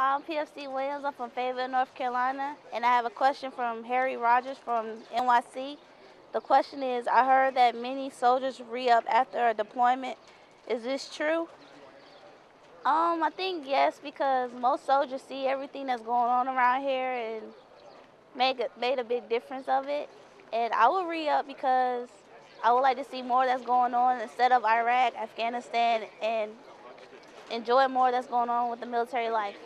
I'm PFC Williams. I'm from Fayetteville, North Carolina, and I have a question from Harry Rogers from NYC. The question is, I heard that many soldiers re-up after a deployment. Is this true? Um, I think yes, because most soldiers see everything that's going on around here and make a, made a big difference of it. And I will re-up because I would like to see more that's going on instead of Iraq, Afghanistan, and enjoy more that's going on with the military life.